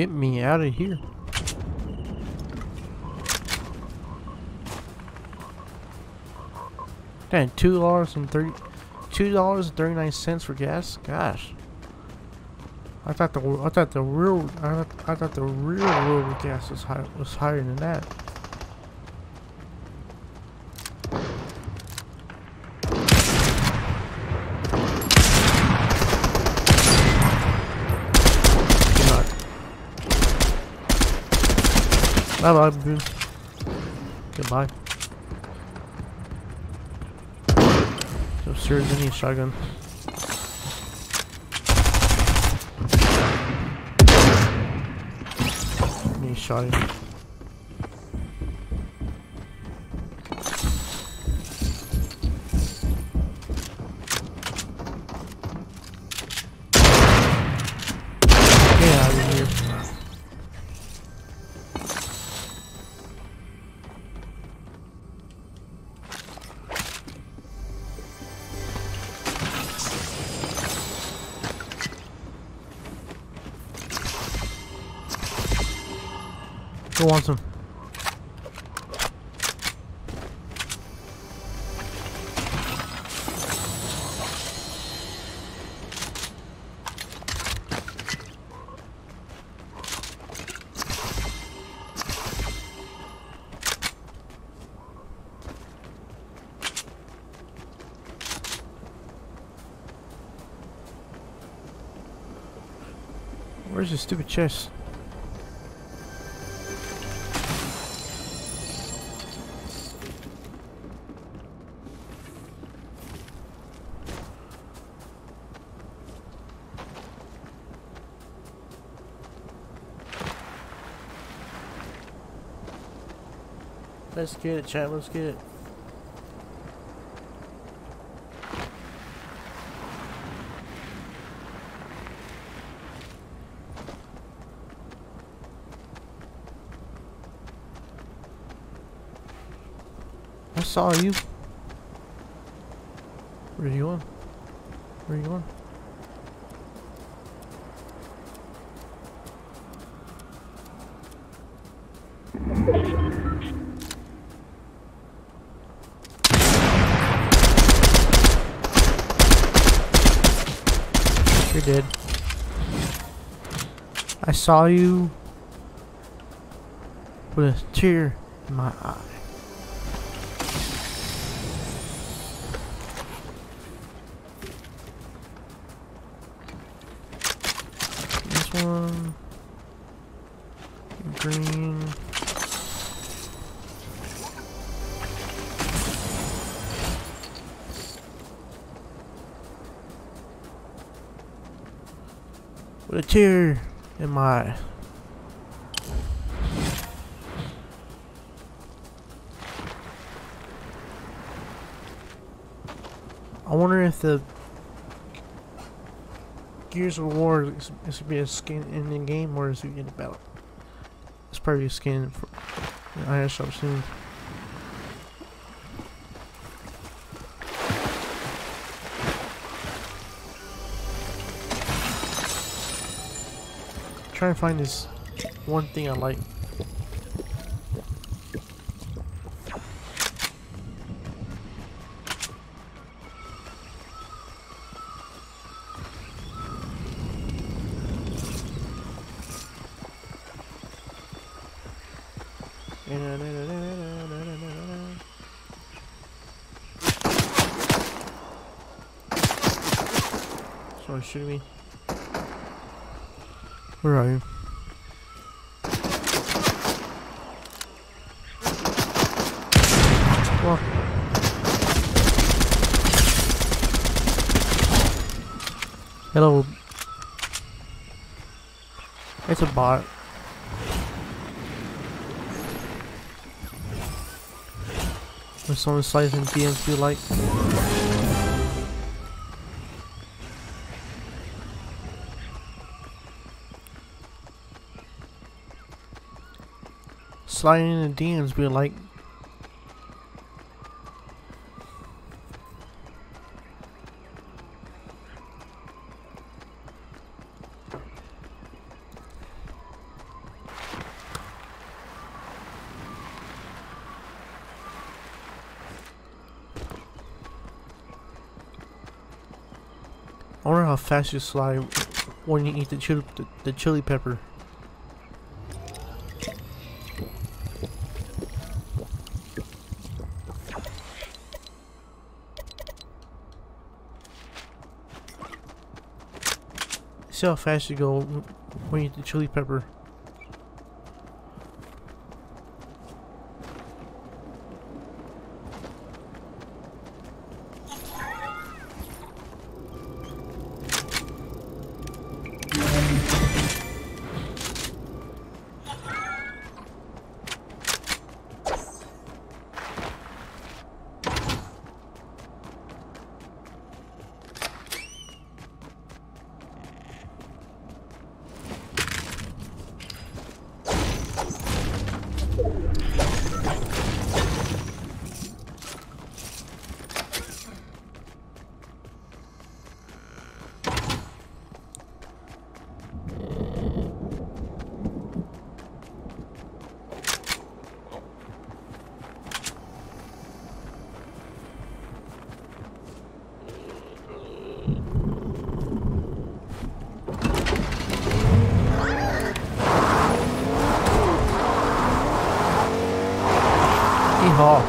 Get me out of here. Dang, two dollars and thirty, two dollars and thirty nine cents for gas. Gosh, I thought the I thought the real I, thought- I thought the real world gas was high was higher than that. Bye bye, dude. Goodbye. So serious any shotgun. Any shotgun. Who wants them? Where's the stupid chest? Let's get it, chat. Let's get it. I saw you. Where are you going? Where are you going? You're dead. I saw you with a tear in my eye. This one. Green. With a tear in my. I wonder if the Gears of War is, is to be a skin in the game or is it in the battle? It's probably a skin for the item shop soon. Try and find this one thing I like. Someone shooting me. Where are you? Well. Hello. It's a bot. When someone slides in you like. sliding in the DMs being like I wonder how fast you slide when you eat the chili, the, the chili pepper. See how fast you go when you eat the chili pepper. 더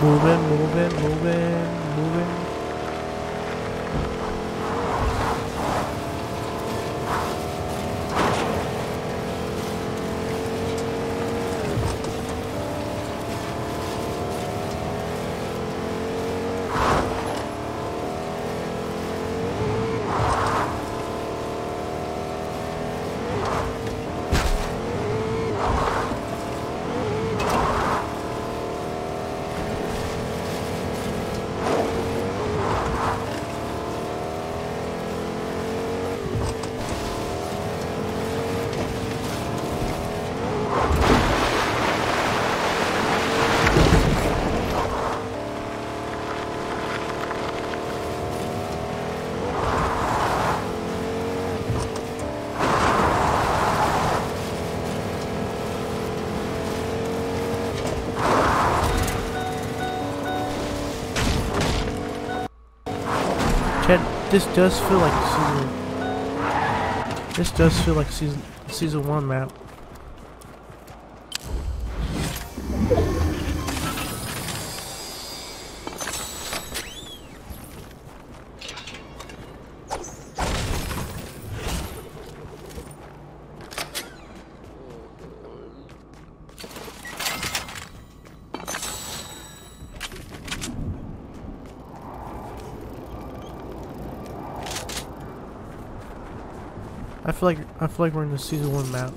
Move it, move it, move it. This does feel like season. This does feel like season season one map. I feel like I feel like we're in the season one map.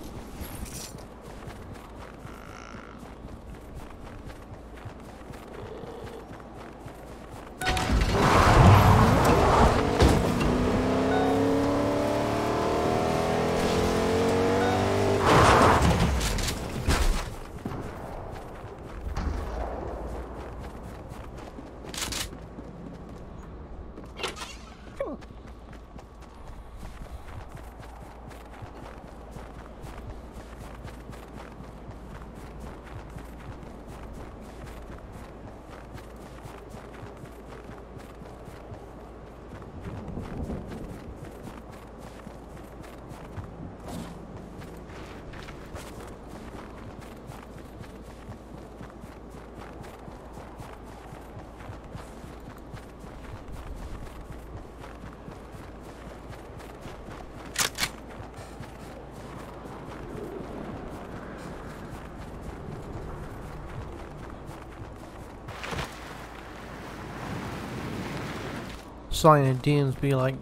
Sliding in DMs be like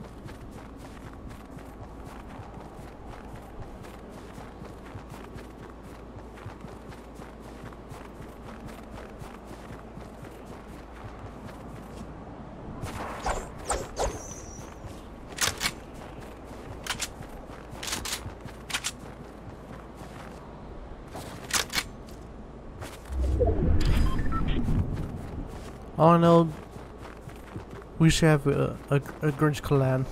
We should have a, a, a Grinch collab.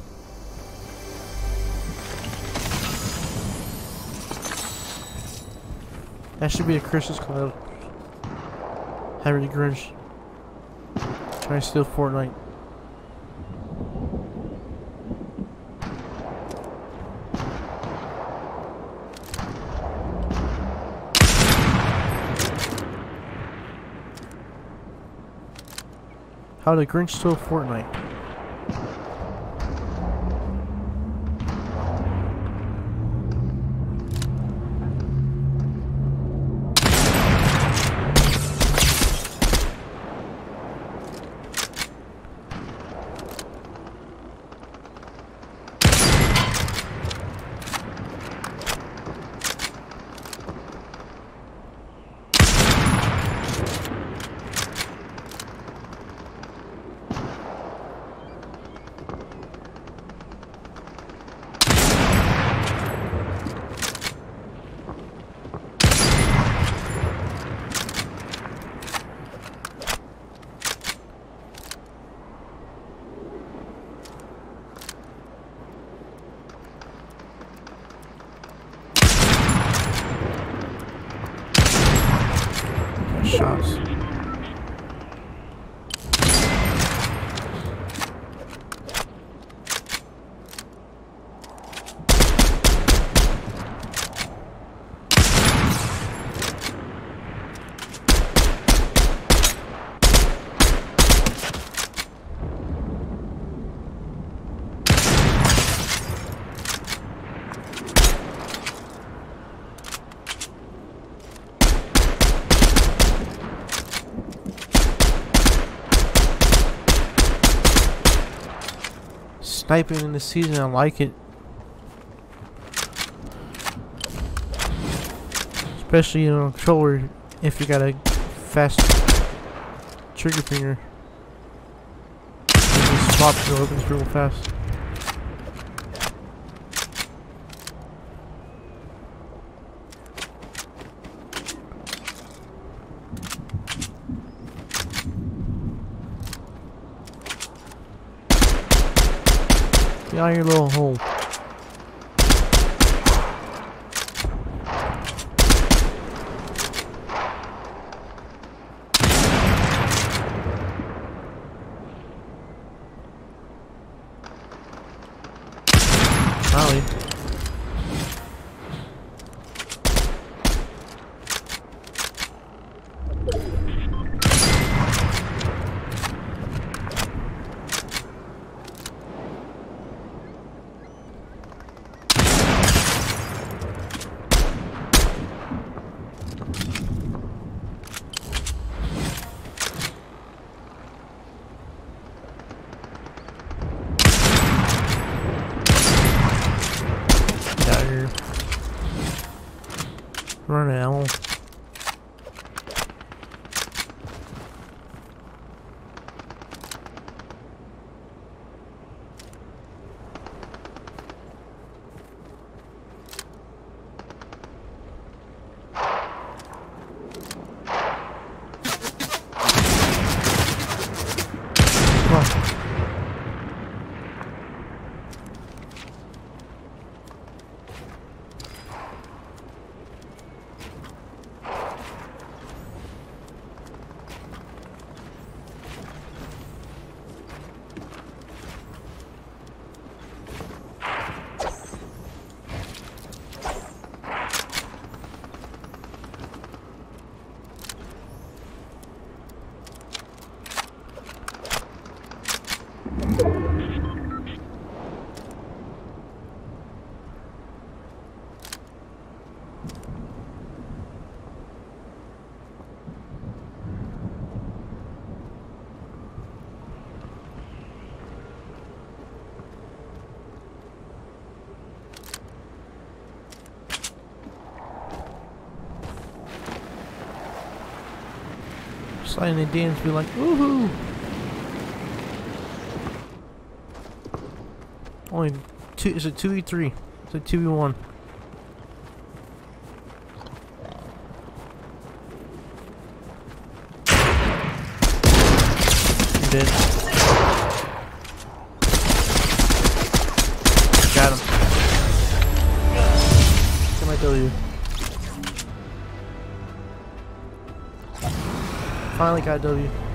That should be a Christmas collab. Harry Grinch. Try to steal Fortnite. How the Grinch stole Fortnite. Sniping in the season, I like it. Especially on a controller if you got a fast trigger finger. Just swap opens real fast. Your little hole. Sliding the dance be like, woohoo! Only two, is it 2v3? It's a 2v1. Finally got a W.